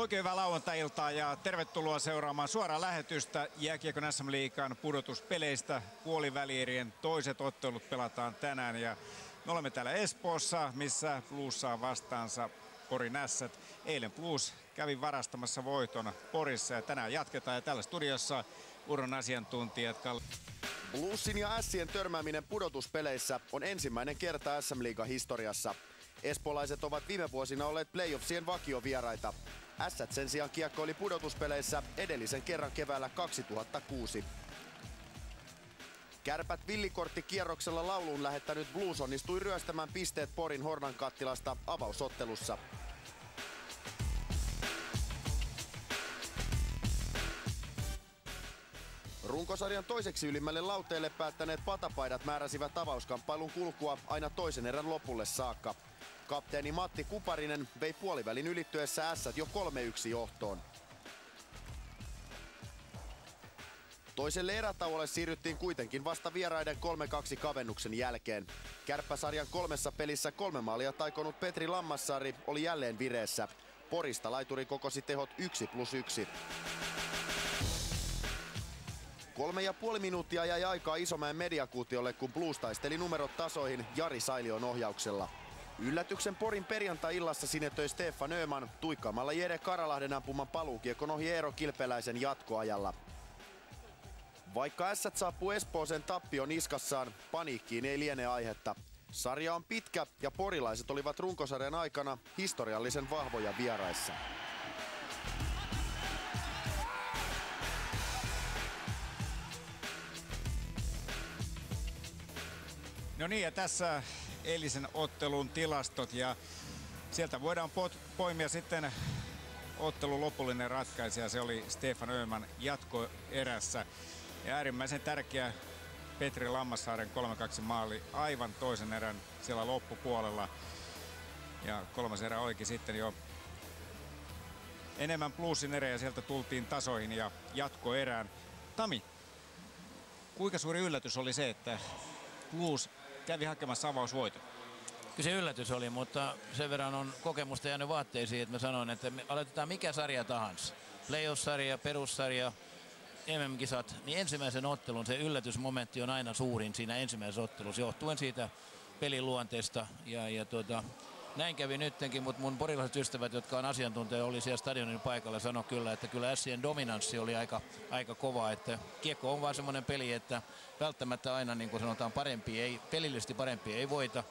Oikein hyvää lauantai-iltaa ja tervetuloa seuraamaan suoraa lähetystä Jääkiekon SM Liikan pudotuspeleistä. Puolivälierien toiset ottelut pelataan tänään ja me olemme täällä Espoossa, missä Blues saa vastaansa Porin Ässät. Eilen Blues kävi varastamassa voiton Porissa ja tänään jatketaan ja täällä studiossa Uron asiantuntijat Kalle. Bluesin ja Ässien törmääminen pudotuspeleissä on ensimmäinen kerta SM Liigan historiassa. Espolaiset ovat viime vuosina olleet playoffsien vakiovieraita. Ässät sen sijaan kiekkoili pudotuspeleissä edellisen kerran keväällä 2006. Kärpät villikortti kierroksella lauluun lähettänyt Blues onnistui ryöstämään pisteet Porin Hornan kattilasta avausottelussa. Runkosarjan toiseksi ylimmälle lauteelle päättäneet patapaidat määräsivät avauskamppailun kulkua aina toisen erän lopulle saakka. Kapteeni Matti Kuparinen vei puolivälin ylittyessä ässät jo 3-1 johtoon. Toiselle erätauolle siirryttiin kuitenkin vasta vieraiden 3-2 kavennuksen jälkeen. Kärppäsarjan kolmessa pelissä kolme maalia taikonut Petri Lammassaari oli jälleen vireessä. Porista laituri kokosi tehot 1 plus 1. Kolme ja puoli minuuttia jäi aikaa Isomäen mediakuutiolle, kun Blues taisteli numerot tasoihin Jari Sailion ohjauksella. Yllätyksen Porin perjantai-illassa sinetöi Stefan Öman tuikkaamalla Jere Karalahden ampuman paluukiekon ohi Eero Kilpeläisen jatkoajalla. Vaikka ässät saapuu Espooseen tappion iskassaan, paniikkiin ei liene aihetta. Sarja on pitkä ja porilaiset olivat runkosarjan aikana historiallisen vahvoja vieraissa. No niin, ja tässä eilisen ottelun tilastot ja sieltä voidaan poimia sitten ottelun lopullinen ratkaisija. Se oli Stefan Öhman jatkoerässä. Ja äärimmäisen tärkeä Petri Lammassaaren 3-2 maali aivan toisen erän siellä loppupuolella. Ja kolmas erä olikin sitten jo enemmän plussin erä ja sieltä tultiin tasoihin ja jatkoerään. Tami, kuinka suuri yllätys oli se, että Blues kävi hakemassa avausvoiton. Kyllä se yllätys oli, mutta sen verran on kokemusta jäänyt vaatteisiin, että mä sanoin, että me aloitetaan mikä sarja tahansa. Playoff-sarja, perussarja, MM-kisat, niin ensimmäisen ottelun se yllätysmomentti on aina suurin siinä ensimmäisessä ottelussa, johtuen siitä pelin luonteesta. Ja, ja tuota, näin kävi nyttenkin, mutta mun porilaiset ystävät, jotka on asiantuntija, oli siellä stadionin paikalla, sanoi kyllä, että kyllä Sien dominanssi oli aika, aika kova. Että kiekko on vaan semmoinen peli, että välttämättä aina niin kuin sanotaan parempi, ei, pelillisesti parempi ei voita.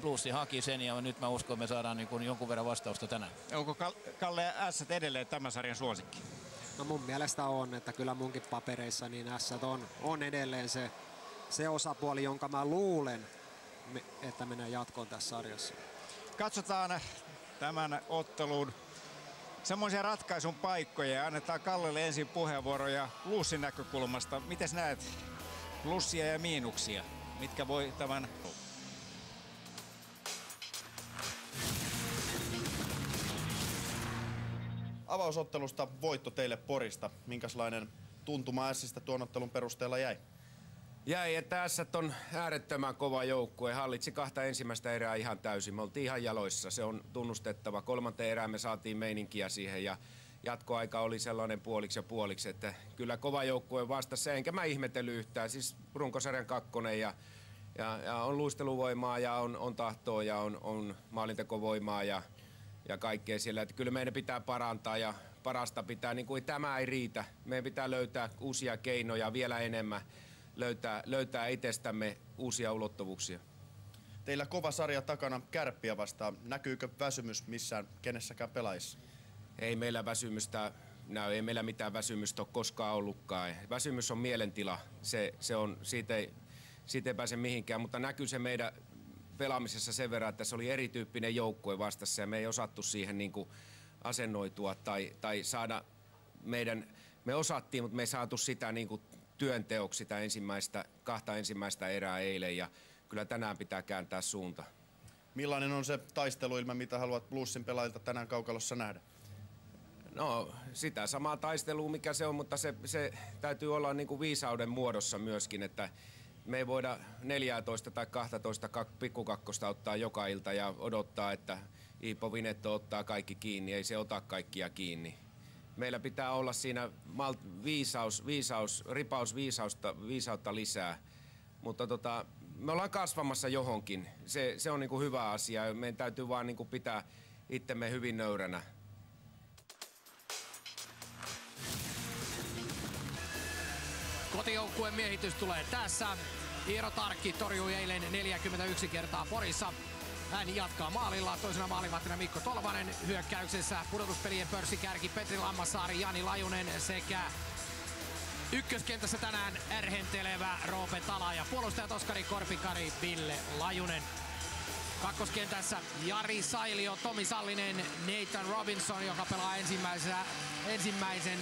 Bluesi haki sen ja nyt mä uskon, että me saadaan niin kuin jonkun verran vastausta tänään. Onko Kalle S edelleen tämän sarjan suosikki? No mun mielestä on, että kyllä munkin papereissa niin S on, on edelleen se, se osapuoli, jonka mä luulen, että menee jatkoon tässä sarjassa. Katsotaan tämän ottelun semmoisia ratkaisun paikkoja ja annetaan Kallelle ensin puheenvuoroja plussin näkökulmasta. Miten näet plussia ja miinuksia? Mitkä voi tämän Avausottelusta voitto teille Porista. Minkälainen tuntuma Sistä tuon ottelun perusteella jäi? Jäi, että tässä on äärettömän kova joukkue. Hallitsi kahta ensimmäistä erää ihan täysin. Me oltiin ihan jaloissa, se on tunnustettava. Kolmanteen erään me saatiin meininkiä siihen ja jatkoaika oli sellainen puoliksi ja puoliksi, että kyllä kova joukkue vastassa. Enkä mä ihmetellyt yhtään. Siis runkosarjan kakkonen ja, ja, ja on luisteluvoimaa ja on, on tahtoa ja on, on maalintekovoimaa ja, ja kaikkea siellä. Että kyllä meidän pitää parantaa ja parasta pitää, niin kuin tämä ei riitä. Meidän pitää löytää uusia keinoja vielä enemmän löytää, löytää itsestämme uusia ulottuvuuksia. Teillä kova sarja takana kärppiä vastaan. Näkyykö väsymys missään kenessäkään pelaajissa? Ei meillä väsymystä näy, ei meillä mitään väsymystä ole koskaan ollutkaan. Väsymys on mielentila, se, se on, siitä ei, siitä ei pääse mihinkään, mutta näkyy se meidän pelaamisessa sen verran, että se oli erityyppinen joukkue vastassa ja me ei osattu siihen niin kuin asennoitua tai, tai saada meidän, me osattiin, mutta me ei saatu sitä niin kuin työnteoksi sitä ensimmäistä, kahta ensimmäistä erää eilen ja kyllä tänään pitää kääntää suunta. Millainen on se taisteluilma, mitä haluat Bluesin pelaajilta tänään kaukalossa nähdä? No sitä samaa taistelua, mikä se on, mutta se, se täytyy olla niin kuin viisauden muodossa myöskin, että me ei voida 14 tai 12 pikkukakkosta ottaa joka ilta ja odottaa, että Iipo Vinetto ottaa kaikki kiinni, ei se ota kaikkia kiinni. Meillä pitää olla siinä viisaus, viisaus, ripaus viisausta, viisautta lisää. Mutta tota, me ollaan kasvamassa johonkin. Se, se on niinku hyvä asia. Meidän täytyy vaan niinku pitää itsemme hyvin nöyränä. Kotijoukkueen miehitys tulee tässä. Iiro Tarkki torjui eilen 41 kertaa Porissa. Hän jatkaa maalilla, toisena maalivahtina Mikko Tolvanen hyökkäyksessä. Pudotuspelien pörssikärki Petri Lammassaari, Jani Lajunen sekä ykköskentässä tänään ärhentelevä Roope Tala ja puolustajat Oskari Korpikari, Ville Lajunen. Kakkoskentässä Jari Sailio, Tomi Sallinen, Nathan Robinson, joka pelaa ensimmäisen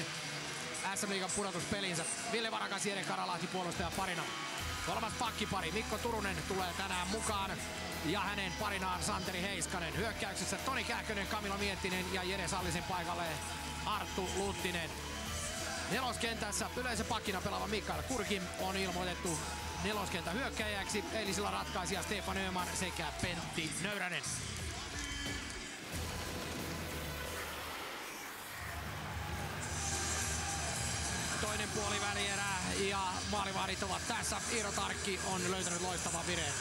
SM Liigan pudotuspelinsä. Ville Varakas, Jere Karalahti puolustaja parina. Kolmas pakkipari, Mikko Turunen tulee tänään mukaan ja hänen parinaan Santeri Heiskanen. Hyökkäyksessä Toni Kähkönen, Kamila Miettinen ja Jere Sallisen paikalle Arttu Luttinen. Neloskentässä pakkina pelaava Mikael Kurki on ilmoitettu neloskentän hyökkäjäksi. Eilisillä ratkaisija Stefan Öhman sekä Pentti Nöyränen. Toinen puoli välierä ja maalivahdit ovat tässä. Iiro Tarkki on löytänyt loistavan vireen.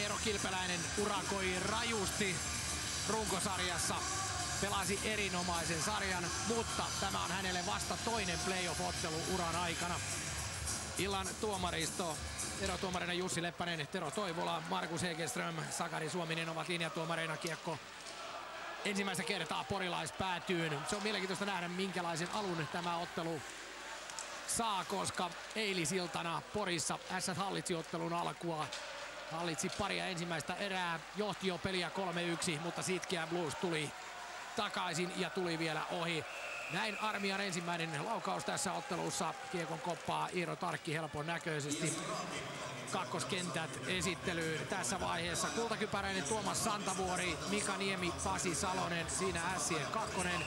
Eero Kilpeläinen urakoi rajusti runkosarjassa. Pelasi erinomaisen sarjan, mutta tämä on hänelle vasta toinen playoff-ottelu uran aikana. Illan tuomaristo erotuomarina Jussi Leppänen, Tero Toivola, Markus Hegeström, Sakari Suominen ovat linjatuomareina kiekko ensimmäistä kertaa porilaispäätyyn. Se on mielenkiintoista nähdä, minkälaisen alun tämä ottelu saa, koska eilisiltana Porissa S hallitsi ottelun alkua Hallitsi paria ensimmäistä erää, johti jo peliä 3-1, mutta Sitkeä Blues tuli takaisin ja tuli vielä ohi. Näin Armian ensimmäinen laukaus tässä ottelussa. Kiekon koppaa Iiro Tarkki helpon näköisesti. Kakkoskentät esittelyyn tässä vaiheessa. Kultakypäräinen Tuomas Santavuori, Mika Niemi, Pasi Salonen, siinä Ässien kakkonen.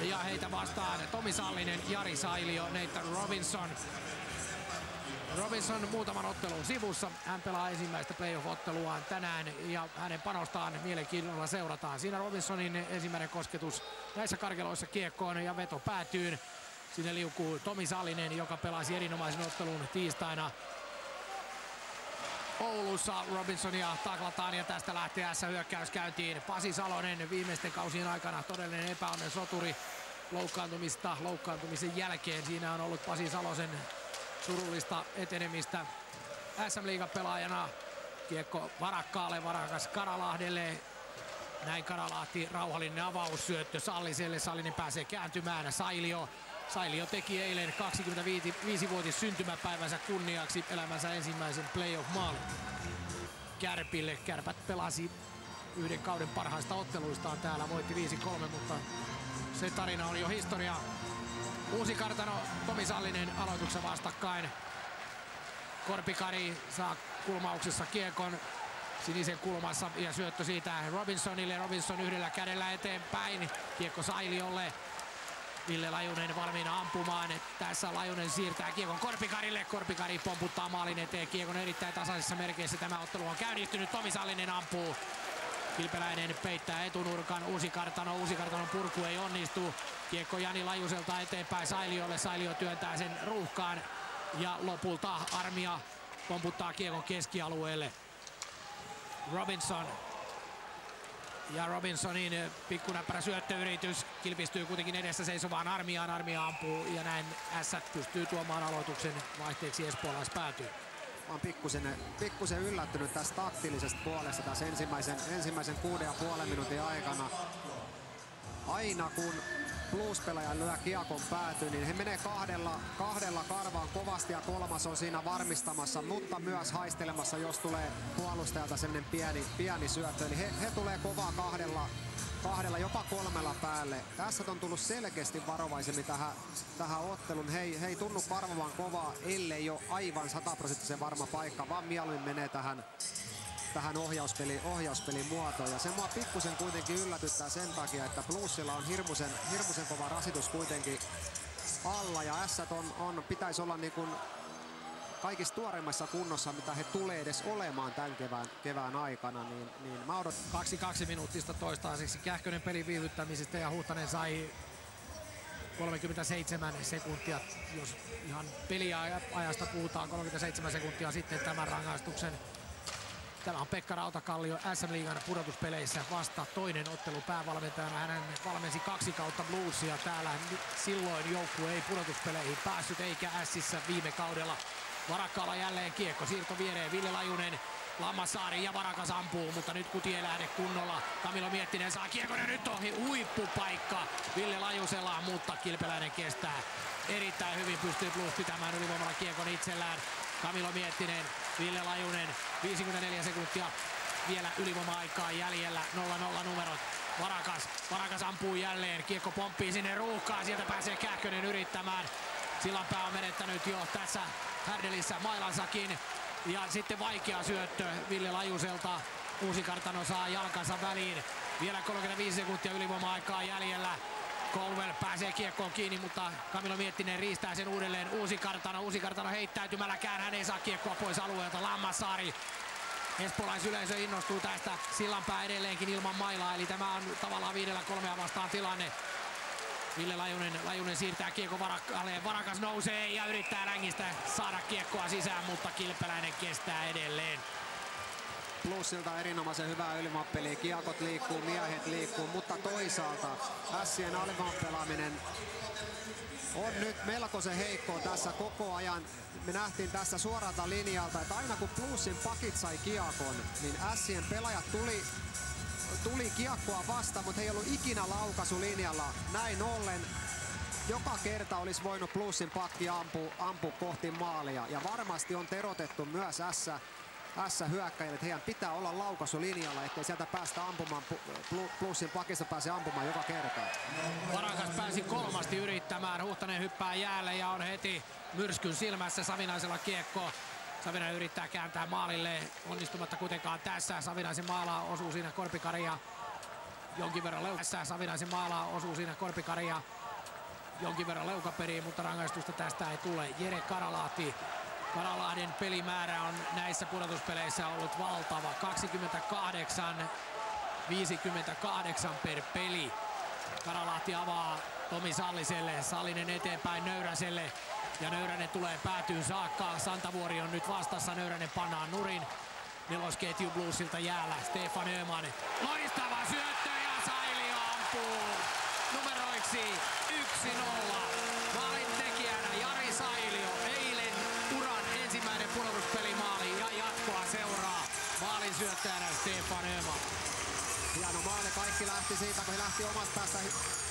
Ja heitä vastaan Tomi Sallinen, Jari Sailio, Nathan Robinson. Robinson muutaman ottelun sivussa. Hän pelaa ensimmäistä playoff-otteluaan tänään ja hänen panostaan mielenkiinnolla seurataan. Siinä Robinsonin ensimmäinen kosketus näissä karkeloissa kiekkoon ja veto päätyy. Sinne liukuu Tomi Sallinen, joka pelasi erinomaisen ottelun tiistaina Oulussa Robinsonia taklataan ja tästä lähtee S-hyökkäys käyntiin. Pasi Salonen viimeisten kausien aikana todellinen epäonnen soturi loukkaantumista loukkaantumisen jälkeen. Siinä on ollut Pasi Salosen surullista etenemistä SM Liigan pelaajana. Kiekko varakkaalle, varakas Karalahdelle. Näin Karalahti, rauhallinen avaussyöttö Salliselle. Sallinen pääsee kääntymään. Sailio Sailio teki eilen 25-vuotis syntymäpäivänsä kunniaksi elämänsä ensimmäisen playoff-maalin. Kärpille. Kärpät pelasi yhden kauden parhaista otteluistaan täällä, voitti 5-3, mutta se tarina on jo historia. Uusi kartano, Tomi Sallinen aloituksen vastakkain. Korpikari saa kulmauksessa kiekon sinisen kulmassa ja syöttö siitä Robinsonille. Robinson yhdellä kädellä eteenpäin. Kiekko Sailiolle. Ville Lajunen valmiina ampumaan. Tässä Lajunen siirtää kiekon Korpikarille. Korpikari pomputtaa maalin eteen. Kiekon erittäin tasaisessa merkeissä tämä ottelu on käynnistynyt. Tomi Sallinen ampuu Kilpeläinen peittää etunurkan, uusi kartano, uusi kartanon purku ei onnistu. Kiekko Jani Lajuselta eteenpäin Sailiolle, Sailio työntää sen ruuhkaan ja lopulta Armia pomputtaa kiekon keskialueelle. Robinson ja Robinsonin pikkunäppärä syöttöyritys kilpistyy kuitenkin edessä seisovaan armiaan. Armia ampuu ja näin S pystyy tuomaan aloituksen vaihteeksi espoolaispäätyyn oon pikkusen, pikkusen yllättynyt tästä taktillisesta puolesta tässä ensimmäisen, ensimmäisen kuuden ja puolen minuutin aikana. Aina kun Blues-pelaaja lyö kiekon pääty, niin he menee kahdella, kahdella karvaan kovasti ja kolmas on siinä varmistamassa, mutta myös haistelemassa, jos tulee puolustajalta sellainen pieni, pieni syöttö. Eli he, he tulee kovaa kahdella, kahdella, jopa kolmella päälle. Tässä on tullut selkeästi varovaisemmin tähän, tähän otteluun. He, he ei tunnu karvavan kovaa, ellei ole aivan sataprosenttisen varma paikka, vaan mieluummin menee tähän tähän ohjauspeli, ohjauspelin muotoon. Ja se mua pikkusen kuitenkin yllätyttää sen takia, että Bluesilla on hirmuisen, hirmuisen kova rasitus kuitenkin alla. Ja S on, on, pitäisi olla niin kuin kaikista tuoreimmassa kunnossa, mitä he tulee edes olemaan tämän kevään, kevään aikana, niin, niin mä odot... Kaksi kaksi minuuttista toistaiseksi Kähkönen pelin viivyttämisestä ja Huhtanen sai 37 sekuntia, jos ihan peliajasta puhutaan, 37 sekuntia sitten tämän rangaistuksen. Tämä on Pekka Rautakallio SM Liigan pudotuspeleissä vasta toinen ottelu päävalmentajana. Hän valmensi kaksi kautta bluesia täällä. Silloin joukkue ei pudotuspeleihin päässyt eikä Sissä viime kaudella. Varakkaalla jälleen kiekko, siirto viereen, Ville Lajunen Lammasaari ja Varakas ampuu, mutta nyt kuti ei lähde kunnolla. Kamilo Miettinen saa kiekon ja nyt ohi huippupaikka Ville Lajusella, mutta Kilpeläinen kestää erittäin hyvin. Pystyy Blues pitämään ylivoimalla kiekon itsellään. Kamilo Miettinen, Ville Lajunen, 54 sekuntia vielä ylivoima-aikaa jäljellä, 0-0 numerot. Varakas, Varakas ampuu jälleen, kiekko pomppii sinne ruuhkaan, sieltä pääsee Kähkönen yrittämään. Sillanpää on menettänyt jo tässä härdelissä mailansakin. Ja sitten vaikea syöttö Ville Lajuselta. Uusikartano saa jalkansa väliin. Vielä 35 sekuntia ylivoima-aikaa jäljellä. Colwell pääsee kiekkoon kiinni, mutta Kamilo Miettinen riistää sen uudelleen. Uusikartano, Uusikartano heittäytymälläkään. Hän ei saa kiekkoa pois alueelta. Lammasaari. Espolaisyleisö innostuu tästä. Sillanpää edelleenkin ilman mailaa, eli tämä on tavallaan viidellä kolmea vastaan tilanne. Ville Lajunen, Lajunen siirtää kiekko varakkaalle. Varakas nousee ja yrittää längistä saada kiekkoa sisään, mutta Kilpeläinen kestää edelleen. Plussilta erinomaisen hyvää ylimappeliä. Kiekot liikkuu, miehet liikkuu, mutta toisaalta Sien pelaaminen on nyt melkoisen heikko tässä koko ajan. Me nähtiin tässä suoralta linjalta, että aina kun Plusin pakit sai kiekon, niin Sien pelaajat tuli tuli kiekkoa vasta, mutta ei ollut ikinä linjalla. Näin ollen joka kerta olisi voinut plussin pakki ampua, ampua kohti maalia. Ja varmasti on terotettu myös S, S hyökkäjille, että heidän pitää olla laukaisulinjalla, ettei sieltä päästä ampumaan, plussin pakista pääse ampumaan joka kerta. Varakas pääsi kolmasti yrittämään, Huhtanen hyppää jäälle ja on heti myrskyn silmässä Savinaisella kiekko Savinainen yrittää kääntää maalille, onnistumatta kuitenkaan tässä. Savinaisen maalaa osuu siinä Korpikaria jonkin verran leukassa. Savinaisen maalaa osuu siinä Korpikaria jonkin verran leukaperiin, mutta rangaistusta tästä ei tule. Jere Karalaati Karalahden pelimäärä on näissä pudotuspeleissä ollut valtava. 28 58 per peli. Karalahti avaa Tomi Salliselle, Sallinen eteenpäin Nöyräselle. Ja Nöyränen tulee päätyyn saakka. Santavuori on nyt vastassa. Nöyränen pannaan nurin. Nelosketju Bluesilta jäällä. Stefan Öman. Loistava syöttö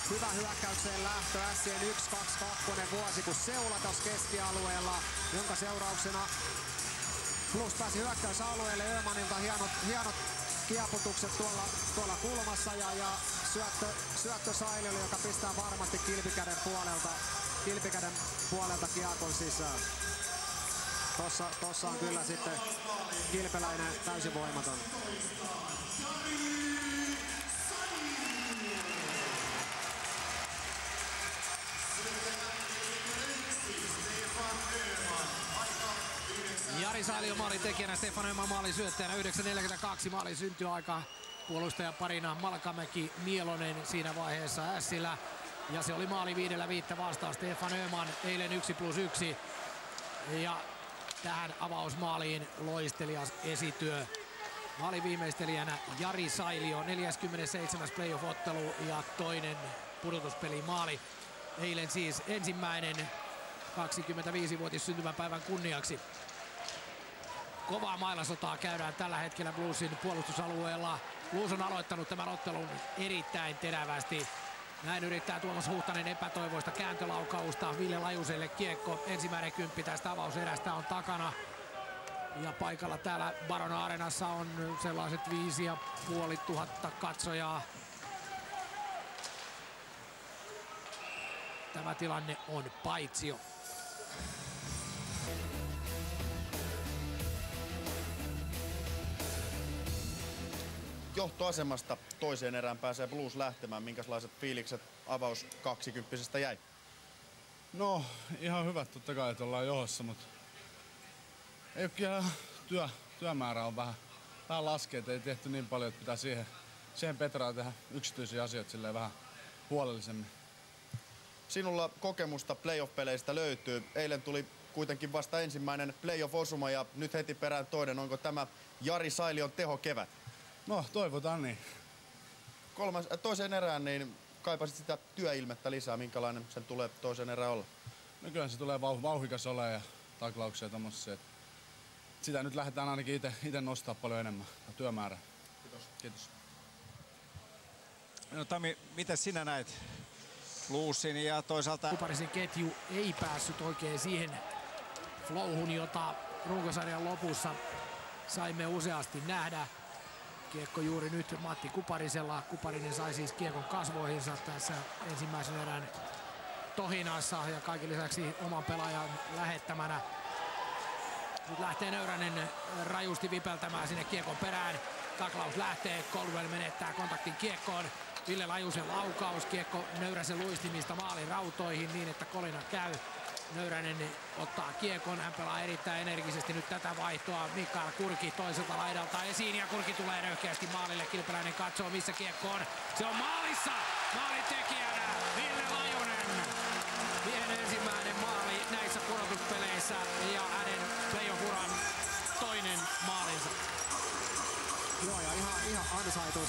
Hyvä hyökkäykseen lähtö. Sien 1-2-2 vuosi, kun seula tuossa keskialueella, jonka seurauksena Plus pääsi hyökkäysalueelle Ömanilta hienot, hienot kieputukset tuolla, tuolla kulmassa ja, ja syöttö, syöttö Sailille, joka pistää varmasti kilpikäden puolelta, kilpikäden puolelta kiekon sisään. Tossa, tossa on kyllä sitten kilpeläinen täysin voimaton. Jari Sailio maalin tekijänä, Stefan Öhman maalin syöttäjänä, 9.42 maalin syntyaika. Puolustaja parina Malkamäki Mielonen siinä vaiheessa Ässillä. Ja se oli maali viidellä viittä vastaan. Stefan Öhman eilen 1 plus 1. Ja tähän avausmaaliin loistelias esityö. Maali viimeistelijänä Jari Sailio, 47. playoff-ottelu ja toinen pudotuspeli maali. Eilen siis ensimmäinen 25-vuotis syntymäpäivän kunniaksi. Kovaa mailasotaa käydään tällä hetkellä Bluesin puolustusalueella. Blues on aloittanut tämän ottelun erittäin terävästi. Näin yrittää Tuomas Huhtanen epätoivoista kääntölaukausta. Ville Lajuselle kiekko. Ensimmäinen kymppi tästä avauserästä on takana. Ja paikalla täällä Barona Arenassa on sellaiset viisi ja puoli tuhatta katsojaa. Tämä tilanne on paitsio. Johtoasemasta toiseen erään pääsee Blues lähtemään. Minkälaiset fiilikset avaus 20 jäi? No, ihan hyvät totta kai, että ollaan johossa, mutta Ei kyllä työ, työmäärä on vähän, vähän laskee, ei tehty niin paljon, että pitää siihen, siihen Petraa tehdä yksityisiä asioita silleen vähän huolellisemmin. Sinulla kokemusta playoff-peleistä löytyy. Eilen tuli kuitenkin vasta ensimmäinen playoff-osuma ja nyt heti perään toinen. Onko tämä Jari Sailion teho kevät? No, toivotaan niin. Kolmas, äh, toiseen erään, niin kaipasit sitä työilmettä lisää. Minkälainen sen tulee toisen erään olla? No kyllä se tulee vau, vauhikas ole ja taklauksia ja tommosia. Sitä nyt lähdetään ainakin itse nostaa paljon enemmän, työmäärä. Kiitos. Kiitos. No Tami, miten sinä näet Luusin ja toisaalta... Kuparisen ketju ei päässyt oikein siihen flowhun, jota runkosarjan lopussa saimme useasti nähdä. Kiekko juuri nyt Matti Kuparisella. Kuparinen sai siis kiekon kasvoihinsa tässä ensimmäisen erän tohinassa ja kaiken lisäksi oman pelaajan lähettämänä. Nyt lähtee Nöyränen rajusti vipeltämään sinne kiekon perään. Taklaus lähtee, Colwell menettää kontaktin kiekkoon. Ville Lajusen laukaus, kiekko Nöyräsen luistimista maalin rautoihin niin, että kolina käy. Nöyränen ottaa kiekon, hän pelaa erittäin energisesti nyt tätä vaihtoa. Mikael Kurki toiselta laidalta esiin ja Kurki tulee röyhkeästi maalille. Kilpeläinen katsoo missä kiekko on. Se on maalissa! Maalitekijänä Ville Lajunen.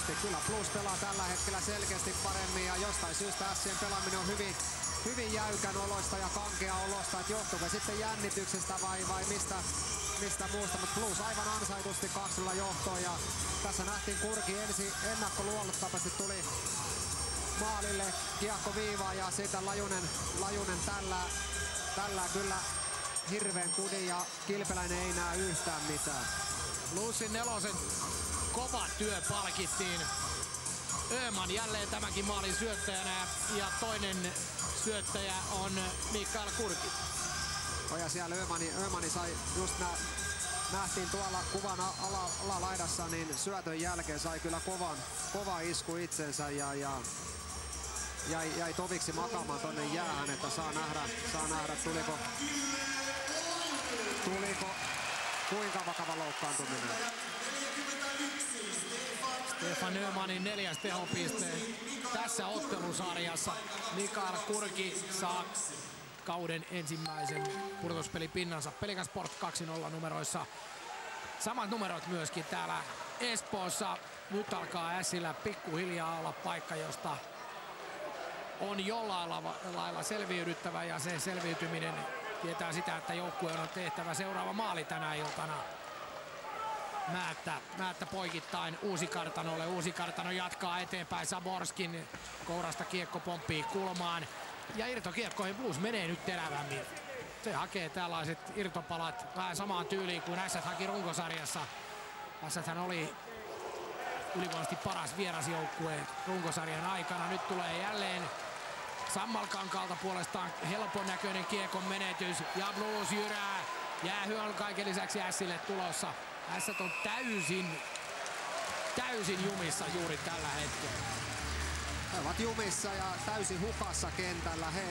Ansaitusti. Kyllä Plus pelaa tällä hetkellä selkeästi paremmin ja jostain syystä Sien pelaaminen on hyvin, hyvin jäykän oloista ja kankea olosta. Että johtuuko sitten jännityksestä vai, vai mistä, mistä muusta. Mutta Plus aivan ansaitusti kaksilla johtoon ja tässä nähtiin Kurki ensi ennakkoluollutapasti tuli maalille kiekko viivaa ja siitä Lajunen, Lajunen tällä, tällä kyllä hirveän kudin ja Kilpeläinen ei näe yhtään mitään. Luusin nelosen kova työ palkittiin. Öman jälleen tämänkin maalin syöttäjänä ja toinen syöttäjä on Mikael Kurki. Oh ja siellä Ömani, Ömani sai just nää, nähtiin tuolla kuvan ala, alalaidassa, niin syötön jälkeen sai kyllä kovan, kova isku itsensä ja, ja jäi, jäi toviksi makaamaan tonne jäähän, että saa nähdä, saa nähdä tuliko, tuliko kuinka vakava loukkaantuminen. Stefan Nymanin neljäs tehopiste tässä ottelusarjassa. Mikael Kurki saa kauden ensimmäisen pudotuspelipinnansa Pelikan Sport 2-0 numeroissa. Samat numerot myöskin täällä Espoossa. Nyt alkaa Ässillä pikkuhiljaa olla paikka, josta on jollain lailla selviydyttävä ja se selviytyminen tietää sitä, että joukkueen on tehtävä seuraava maali tänä iltana. Määttä, Määttä poikittain Uusi Kartanolle. Uusi Kartano jatkaa eteenpäin. Saborskin kourasta kiekko pomppii kulmaan. Ja irtokiekkoihin Blues menee nyt terävämmin. Se hakee tällaiset irtopalat vähän samaan tyyliin kuin S haki runkosarjassa. S oli ylivoimaisesti paras vierasjoukkue runkosarjan aikana. Nyt tulee jälleen Sammalkankaalta puolestaan helpon näköinen kiekon menetys ja Blues jyrää. Jäähy on kaiken lisäksi Ässille tulossa. Ässät on täysin, täysin jumissa juuri tällä hetkellä. He ovat jumissa ja täysin hukassa kentällä. He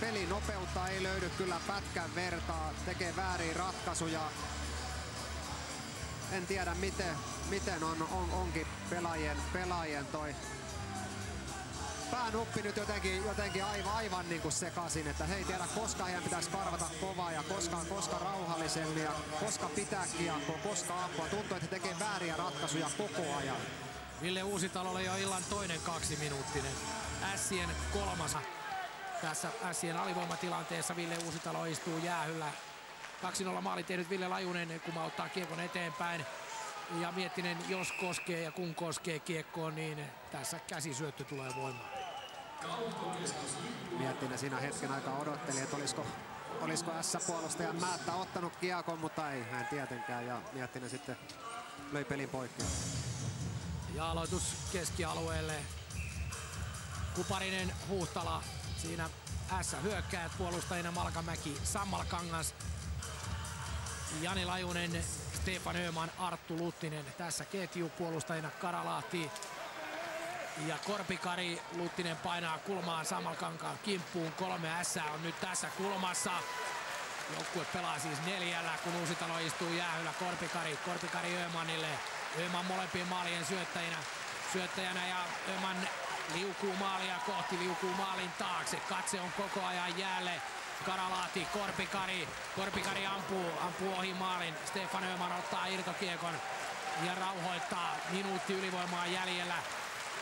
pelinopeutta ei löydy kyllä pätkän vertaa, tekee väärin ratkaisuja. En tiedä miten, miten on, on, onkin pelaajien, pelaajien toi päänuppi nyt jotenkin, jotenkin aivan, aivan niin kuin sekaisin, että hei tiedä koska heidän pitäisi karvata kovaa ja koska, koska rauhallisemmin ja koska pitää kiekkoa, koska ampua. Tuntuu, että he tekee vääriä ratkaisuja koko ajan. Ville Uusitalolle jo illan toinen kaksi minuuttinen. Ässien kolmas. Tässä Ässien alivoimatilanteessa Ville Uusitalo istuu jäähyllä. 2-0 maali tehnyt Ville Lajunen kumauttaa kiekon eteenpäin. Ja Miettinen, jos koskee ja kun koskee kiekkoon, niin tässä käsisyöttö tulee voimaan. Miettinen siinä hetken aikaa odotteli, että olisiko, olisiko S-puolustajan Määttä ottanut kiekon, mutta ei hän tietenkään. Ja Miettinen sitten löi pelin poikki. Ja aloitus keskialueelle. Kuparinen, Huhtala, siinä S hyökkäät puolustajina Malkamäki, Sammalkangas, Jani Lajunen, Stefan Öhman, Arttu Luttinen. Tässä ketju puolustajina Karalahti ja Korpikari. Luttinen painaa kulmaan Samalkankaan kimppuun. Kolme S on nyt tässä kulmassa. Joukkue pelaa siis neljällä, kun Uusitalo istuu jäähyllä. Korpikari, Korpikari Öhmanille. Öhman molempien maalien syöttäjänä, syöttäjänä ja Öhman liukuu maalia kohti, liukuu maalin taakse. Katse on koko ajan jäälle. Karalaati, Korpikari. Korpikari ampuu, ampuu ohi maalin. Stefan Öhman ottaa irtokiekon ja rauhoittaa. Minuutti ylivoimaa jäljellä.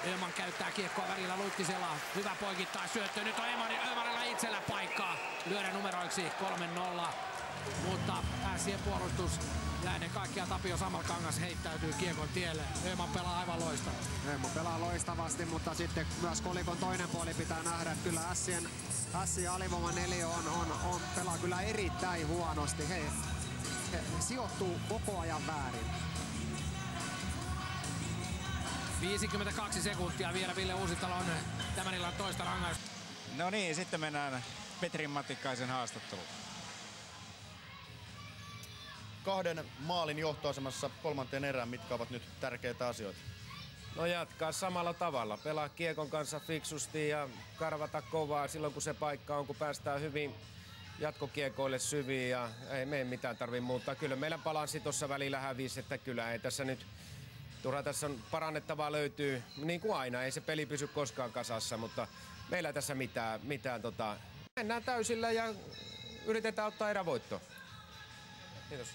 Öhman käyttää kiekkoa välillä Luttisella. Hyvä poikittaa syöttö. Nyt on Öhmanilla itsellä paikkaa lyödä numeroiksi 3-0. Mutta ässien puolustus ja ennen kaikkea Tapio Samalkangas heittäytyy kiekon tielle. Öhman pelaa aivan loistavasti. Öhman pelaa loistavasti, mutta sitten myös kolikon toinen puoli pitää nähdä, kyllä Ässien, Ässien alivoima neljä on, on, on, pelaa kyllä erittäin huonosti. He, he sijoittuu koko ajan väärin. 52 sekuntia vielä Ville Uusitalon tämän illan toista rangaistusta. No niin, sitten mennään Petrin Matikaisen haastatteluun. Kahden maalin johtoasemassa kolmanteen erään, mitkä ovat nyt tärkeitä asioita? No jatkaa samalla tavalla. Pelaa kiekon kanssa fiksusti ja karvata kovaa silloin kun se paikka on, kun päästään hyvin jatkokiekoille syviin ja ei me mitään tarvi muuttaa. Kyllä meillä palanssi tuossa välillä hävisi, että kyllä ei tässä nyt turha tässä on parannettavaa löytyy, niin kuin aina, ei se peli pysy koskaan kasassa, mutta meillä tässä mitään, mitään tota, mennään täysillä ja yritetään ottaa erävoitto. Kiitos.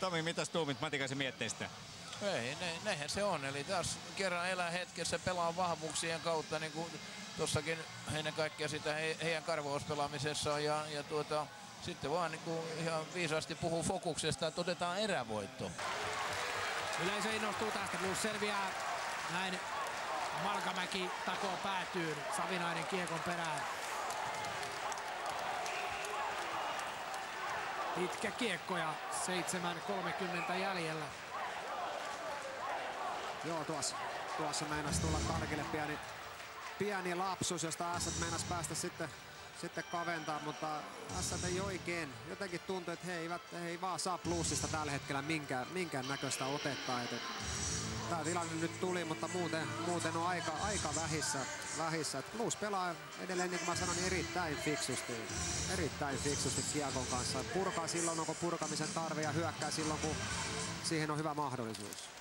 Tomi, mitä tuumit Matikaisen mietteistä? Ei, ne, nehän se on. Eli taas kerran elää hetkessä, pelaa vahvuuksien kautta, niin kuin tuossakin ennen kaikkea sitä he, heidän karvauspelaamisessa ja, ja tuota, sitten vaan niin kuin ihan viisaasti puhuu fokuksesta, että otetaan erävoitto. Yleisö innostuu tästä. Blues selviää näin Malkamäki takoo päätyyn. Savinainen kiekon perään. Pitkä kiekko ja 7.30 jäljellä. Joo, tuossa, tuossa meinas tulla Karkille pieni, pieni lapsus, josta Ässät meinas päästä sitten, sitten kaventaa, mutta Ässät ei oikein. Jotenkin tuntuu, että he eivät, he ei vaan saa plussista tällä hetkellä minkään, minkään näköistä otetta. Et, tämä tilanne nyt tuli, mutta muuten, muuten on aika, aika vähissä. vähissä. Blues pelaa edelleen, niin kuin mä sanoin, erittäin fiksusti. Erittäin fiksusti kiekon kanssa. Purkaa silloin, onko purkamisen tarve ja hyökkää silloin, kun siihen on hyvä mahdollisuus.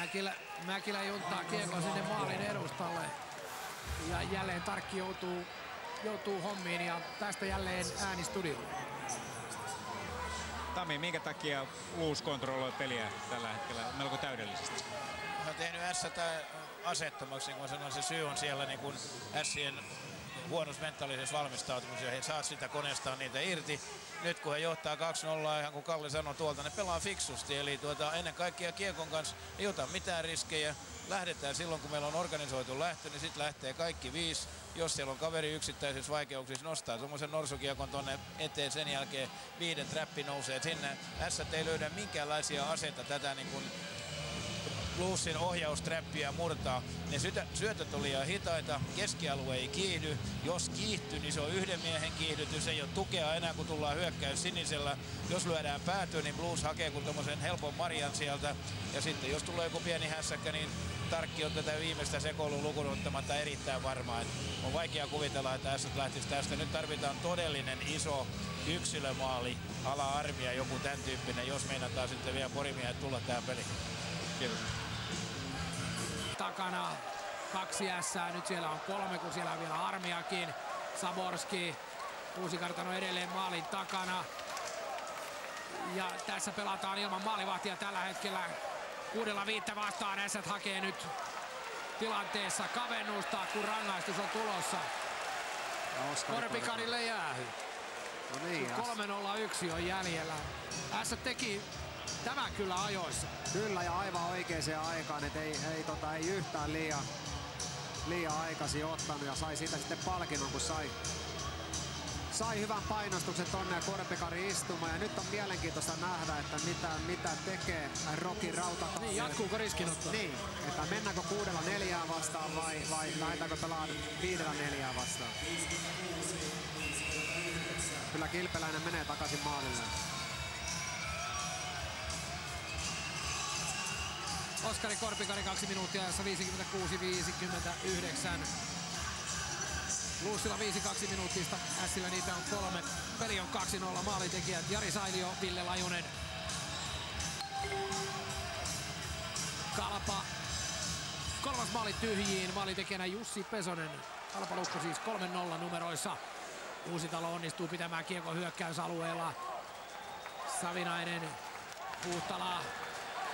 Mäkilä, Mäkilä junttaa kiekon sinne maalin edustalle. Ja jälleen Tarkki joutuu, joutuu hommiin ja tästä jälleen ääni studiolle. Tami, minkä takia Luus kontrolloi peliä tällä hetkellä melko täydellisesti? Mä tehnyt S asettomaksi, niin kuin mä sanoin, se syy on siellä niin kuin Sien huonossa mentaalisessa valmistautumisessa. He saa sitä koneestaan niitä irti. Nyt kun he johtaa 2-0, ihan kuin Kalle sanoi tuolta, ne pelaa fiksusti. Eli tuota, ennen kaikkea Kiekon kanssa ei ota mitään riskejä. Lähdetään silloin, kun meillä on organisoitu lähtö, niin sitten lähtee kaikki viisi. Jos siellä on kaveri yksittäisissä vaikeuksissa, nostaa semmoisen norsukiekon tonne eteen. Sen jälkeen viiden trappi nousee sinne. S ei löydä minkäänlaisia aseita tätä niin kuin Bluesin ohjaustrappia murtaa. Ne syötä, syötöt oli liian hitaita, keskialue ei kiihdy. Jos kiihtyy, niin se on yhden miehen kiihdytys. Ei ole tukea enää, kun tullaan hyökkäys sinisellä. Jos lyödään päätyä, niin Blues hakee kun tommosen helpon Marian sieltä. Ja sitten jos tulee joku pieni hässäkkä, niin Tarkki on tätä viimeistä sekoilun lukun ottamatta erittäin varmaa. on vaikea kuvitella, että tässä lähtisi tästä. Nyt tarvitaan todellinen iso yksilömaali, ala-armia, joku tämän tyyppinen, jos meinataan sitten vielä porimia tulla tähän peliin. Kiitos takana. Kaksi ässää, nyt siellä on kolme, kun siellä on vielä armiakin. Saborski, Uusikartano edelleen maalin takana. Ja tässä pelataan ilman maalivahtia tällä hetkellä. Kuudella viittä vastaan Ässät hakee nyt tilanteessa kavennusta, kun rangaistus on tulossa. Korpikanille jäähy. No niin, 3-0-1 on jäljellä. Ässät teki Tämä kyllä ajoissa. Kyllä ja aivan oikeaan aikaan, että ei, ei, tota, ei yhtään liian, liian aikaisin ottanut ja sai siitä sitten palkinnon, kun sai, sai hyvän painostuksen tonne ja Korpikari istumaan. Ja nyt on mielenkiintoista nähdä, että mitä, mitä tekee Roki Rauta. Niin, jatkuuko riskinotto? Niin, että mennäänkö kuudella neljää vastaan vai, vai lähdetäänkö pelaamaan viidellä neljää vastaan. Kyllä Kilpeläinen menee takaisin maalille. Oskari Korpikari kaksi minuuttia ajassa 56-59. Luussilla 5-2 minuuttista, Ässillä niitä on kolme. Peli on 2-0, maalitekijät Jari Sailio, Ville Lajunen. Kalpa. Kolmas maali tyhjiin, maalitekijänä Jussi Pesonen. Kalpa Lukko siis 3-0 numeroissa. Uusitalo onnistuu pitämään kiekon hyökkäysalueella. Savinainen, Huhtala,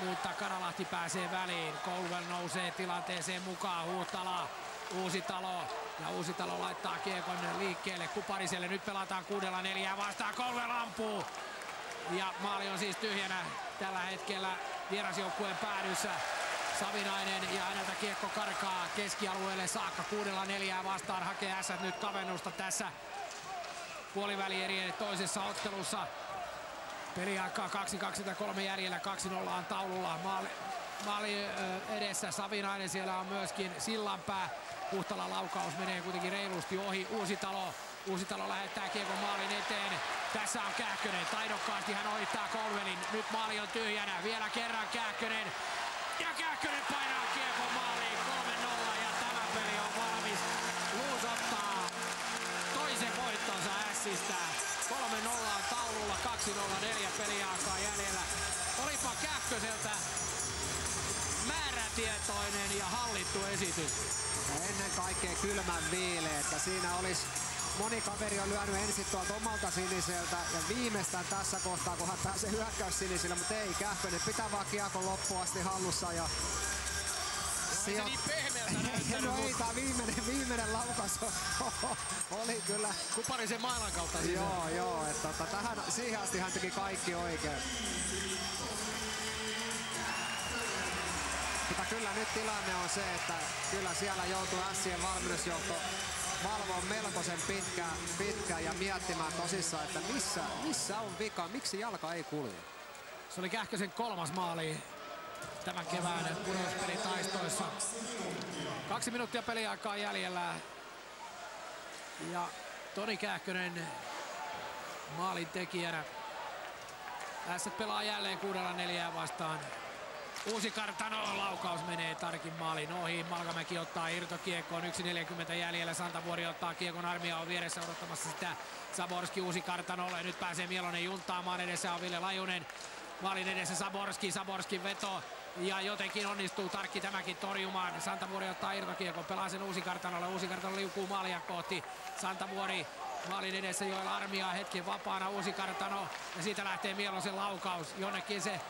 mutta Karalahti pääsee väliin. Kouluvel nousee tilanteeseen mukaan. Huhtala, Uusitalo ja Uusitalo laittaa kiekon liikkeelle Kupariselle. Nyt pelataan kuudella neljää vastaan. Kouluvel ampuu. Ja maali on siis tyhjänä tällä hetkellä vierasjoukkueen päädyssä. Savinainen ja häneltä kiekko karkaa keskialueelle saakka. Kuudella neljää vastaan hakee S nyt kavennusta tässä puolivälierien toisessa ottelussa. Peliaikaa 2-23 jäljellä, 2-0 on taululla. Maali, maali edessä Savinainen, siellä on myöskin Sillanpää. Puhtala laukaus menee kuitenkin reilusti ohi. Uusitalo, Uusitalo lähettää kiekon maalin eteen. Tässä on Kähkönen, taidokkaasti hän ohittaa Colwellin. Nyt maali on tyhjänä, vielä kerran Kähkönen. Ja Kähkönen painaa kiekon maaliin esitys. Ja ennen kaikkea kylmän viileä, että siinä olisi moni kaveri on lyönyt ensin tuolta omalta siniseltä ja viimeistään tässä kohtaa, kun hän pääsee hyökkäys sinisille, mutta ei Kähkönen pitää vaan kiekon loppuun asti hallussa ja se niin pehmeältä no ei, tämä viimeinen, viimeinen laukaus oli kyllä. Kuparisen maailman kautta. Siis joo, joo. Että, että tähän, siihen asti hän teki kaikki oikein. Mutta kyllä nyt tilanne on se, että kyllä siellä joutuu Sien valmennusjohto valvoa melkoisen pitkään, pitkään ja miettimään tosissaan, että missä, missä on vika, miksi jalka ei kulje. Se oli Kähkösen kolmas maali tämän kevään pudotuspelitaistoissa. Kaksi minuuttia peliaikaa jäljellä. Ja Toni Kähkönen maalin tekijänä. Tässä pelaa jälleen kuudella neljää vastaan. Uusi kartano, laukaus menee Tarkin maalin ohi. Malkamäki ottaa irtokiekkoon, 1.40 jäljellä. Santavuori ottaa kiekon, armia on vieressä odottamassa sitä. Saborski uusi kartanolle, nyt pääsee Mielonen junttaamaan. Edessä on Ville Lajunen. Maalin edessä Saborski, Saborskin veto. Ja jotenkin onnistuu Tarkki tämäkin torjumaan. Santavuori ottaa irtokiekon, pelaa sen. Uusi kartano liukuu maalia kohti. Santavuori maalin edessä Joel Armia hetken vapaana uusi kartano. Ja siitä lähtee Mielosen laukaus. Jonnekin se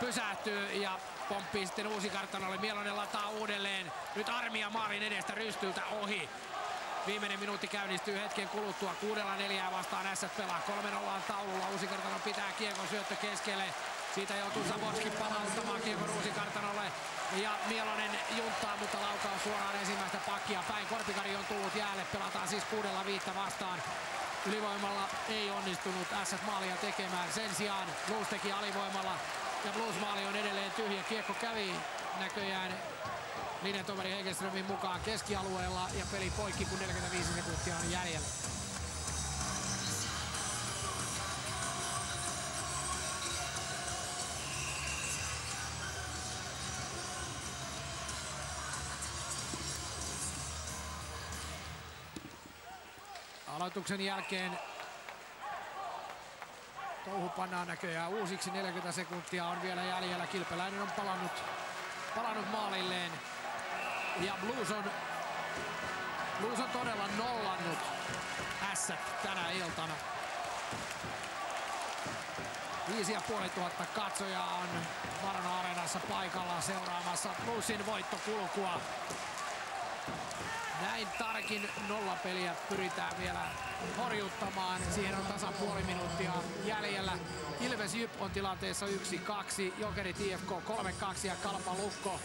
pysähtyy ja pomppii sitten uusi kartanolle. Mielonen lataa uudelleen. Nyt Armia maalin edestä rystyltä ohi. Viimeinen minuutti käynnistyy hetken kuluttua. Kuudella neljää vastaan S pelaa. 3-0 taululla. Uusi kartano pitää kiekon syöttö keskelle. Siitä joutuu Saborski palauttamaan kiekon uusi kartanolle. Ja Mielonen junttaa, mutta laukaus suoraan ensimmäistä pakkia päin. Korpikari on tullut jäälle. Pelataan siis kuudella viittä vastaan. Ylivoimalla ei onnistunut S maalia tekemään. Sen sijaan Blues teki alivoimalla. Ja Blues maali on edelleen tyhjä. Kiekko kävi näköjään linjatoveri Hegelströmin mukaan keskialueella ja peli poikki, kun 45 sekuntia on jäljellä. Aloituksen jälkeen touhu pannaan näköjään uusiksi. 40 sekuntia on vielä jäljellä. Kilpeläinen on palannut, palannut maalilleen. Ja Blues on, Blues on todella nollannut ässät tänä iltana. Viisi ja puoli tuhatta katsojaa on Varana Areenassa paikalla seuraamassa Bluesin voittokulkua. Näin tarkin nollapeliä pyritään vielä horjuttamaan. Siihen on tasan puoli minuuttia jäljellä. Ilves Jyp on tilanteessa 1-2, Jokerit IFK 3-2 ja Kalpa Lukko.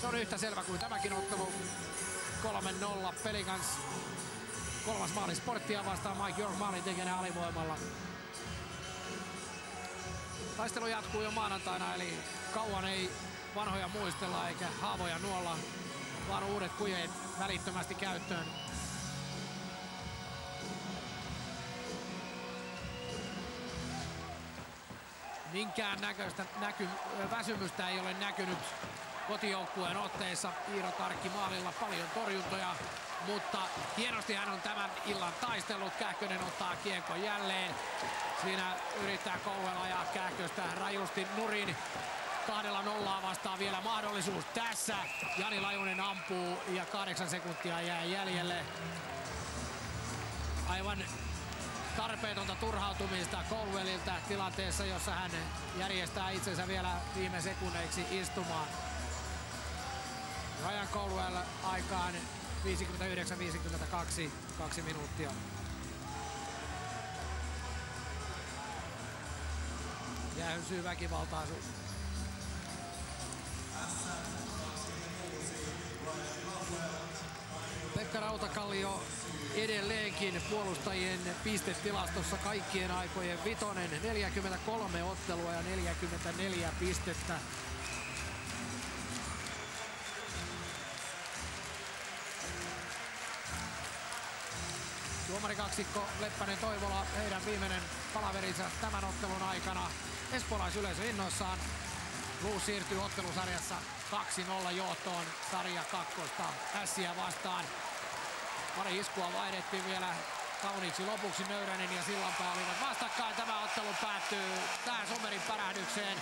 Se on yhtä selvä kuin tämäkin ottelu. 3-0 Pelikans kolmas maali sporttia vastaan Mike York maalin tekijänä alivoimalla. Taistelu jatkuu jo maanantaina, eli kauan ei vanhoja muistella eikä haavoja nuolla, vaan uudet kujeet välittömästi käyttöön. Minkään näköistä näky, väsymystä ei ole näkynyt kotijoukkueen otteissa. Iiro Tarkki maalilla paljon torjuntoja, mutta hienosti hän on tämän illan taistellut. Kähkönen ottaa kiekko jälleen. Siinä yrittää Kouvel ajaa Kähköstä rajusti nurin. Kahdella nollaa vastaan vielä mahdollisuus tässä. Jani Lajunen ampuu ja kahdeksan sekuntia jää jäljelle. Aivan tarpeetonta turhautumista Colwellilta tilanteessa, jossa hän järjestää itsensä vielä viime sekunneiksi istumaan. Ryan Colwell aikaan 59-52, kaksi minuuttia. Jäähysyy väkivaltaisuus. Pekka Rautakallio edelleenkin puolustajien pistetilastossa kaikkien aikojen vitonen. 43 ottelua ja 44 pistettä. Tuomarikaksikko Leppänen Toivola, heidän viimeinen palaverinsa tämän ottelun aikana. Espoolaisyleisö innoissaan. Blues siirtyy ottelusarjassa 2-0 johtoon sarja kakkosta Ässiä vastaan. Pari iskua vaihdettiin vielä kauniiksi lopuksi Nöyränen ja Sillanpää olivat vastakkain. Tämä ottelu päättyy tähän Sommerin pärähdykseen.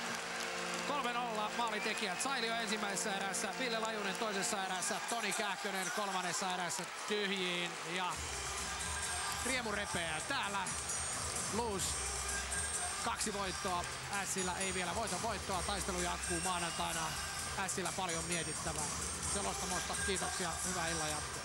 3-0 maalitekijät Sailio ensimmäisessä erässä, Ville Lajunen toisessa erässä, Toni Kähkönen kolmannessa erässä tyhjiin ja riemu repeää täällä. Blues kaksi voittoa, Ässillä ei vielä voiton voittoa, taistelu jatkuu maanantaina. Ässillä paljon mietittävää. Selostamosta kiitoksia, hyvää illan jatkoa.